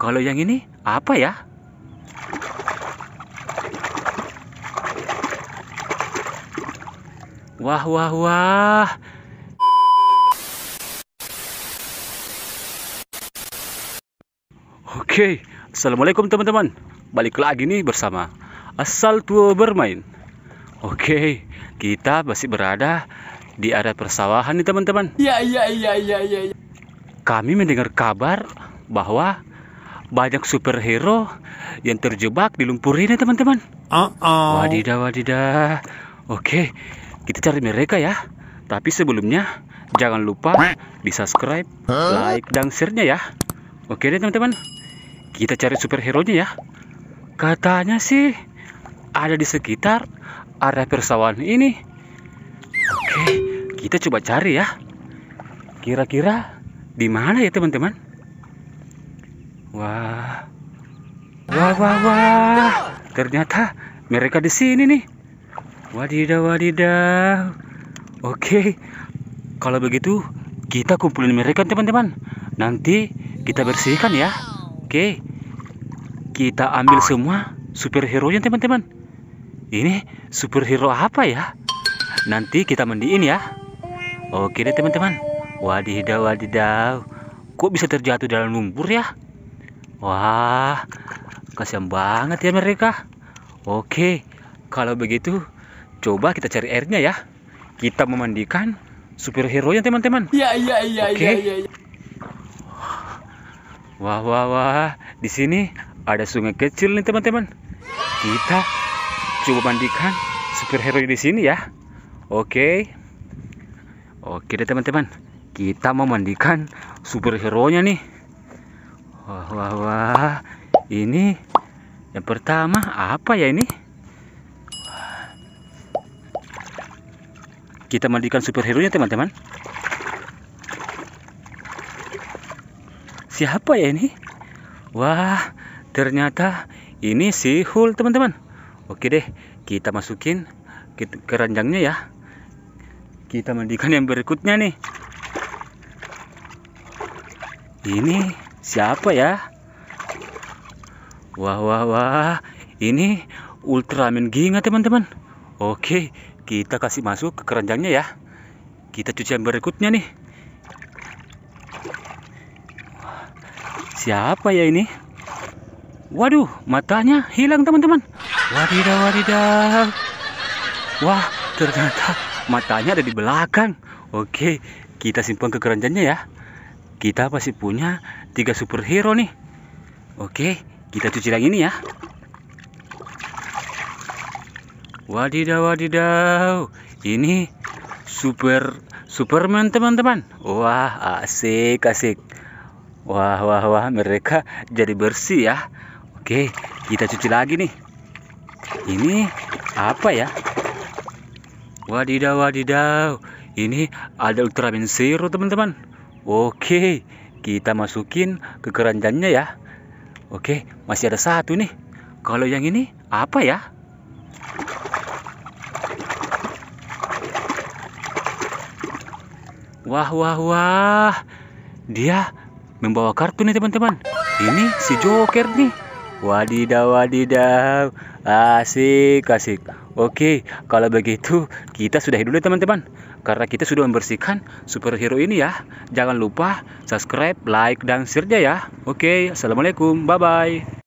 Kalau yang ini apa ya? Wah, wah, wah. Oke, Assalamualaikum teman-teman. Balik lagi nih bersama Asal Tua Bermain. Oke, kita masih berada di area persawahan nih teman-teman. Iya iya iya iya iya. Ya. Kami mendengar kabar bahwa banyak superhero yang terjebak di lumpur ini teman-teman. Uh -oh. Wadidah wadidah. Oke, kita cari mereka ya. Tapi sebelumnya jangan lupa di subscribe, like, dan share-nya ya. Oke deh teman-teman. Kita cari superhero-nya ya. Katanya sih ada di sekitar area persawahan ini. Oke, kita coba cari ya. Kira-kira di mana ya teman-teman? Wah. Wah, wah, wah. Ternyata mereka di sini nih. Wadidaw, wadidaw. Oke. Kalau begitu, kita kumpulin mereka teman-teman. Nanti kita bersihkan ya. Oke. Kita ambil semua superhero-nya teman-teman. Ini superhero apa ya? Nanti kita mandiin ya. Oke deh teman-teman. Wadidaw, wadidaw. Kok bisa terjatuh dalam lumpur ya? Wah, kasihan banget ya mereka. Oke, kalau begitu coba kita cari airnya ya. Kita memandikan superhero nya teman-teman. Iya iya iya iya iya. iya. Wah wah wah, di sini ada sungai kecil nih teman-teman. Kita coba mandikan superhero di sini ya. Oke. Oke deh teman-teman. Kita mau mandikan superhero nya nih. Wah wah wah. Ini yang pertama apa ya ini? Kita mandikan superhero nya teman-teman. Siapa ya ini? Wah, ternyata ini si Hul teman-teman. Oke deh, kita masukin ke keranjangnya ya. Kita mandikan yang berikutnya nih. Ini siapa ya? Wah, wah, wah. Ini Ultraman Ginga teman-teman. Oke, kita kasih masuk ke keranjangnya ya. Kita cuci yang berikutnya nih. Siapa ya ini? Waduh, matanya hilang teman-teman. Wadidaw, wadidaw. Wah, ternyata matanya ada di belakang. Oke, kita simpan ke keranjangnya ya. Kita masih punya tiga superhero nih. Oke, kita cuci yang ini ya. Wadidaw, wadidaw. Ini super Superman teman-teman. Wah, asik, asik. Wah, wah, wah, mereka jadi bersih ya. Oke, kita cuci lagi nih. Ini apa ya? Wadidaw, wadidaw. Ini ada Ultraman Zero, teman-teman. Oke, kita masukin ke keranjangnya ya. Oke, masih ada satu nih. Kalau yang ini apa ya? Wah, wah, wah. Dia membawa kartu nih teman-teman. Ini si Joker nih. Wadidaw, wadidaw. Asik, asik. Oke, kalau begitu kita sudahi dulu teman-teman. Karena kita sudah membersihkan superhero ini ya. Jangan lupa subscribe, like, dan share-nya ya. Oke, Assalamualaikum. Bye-bye.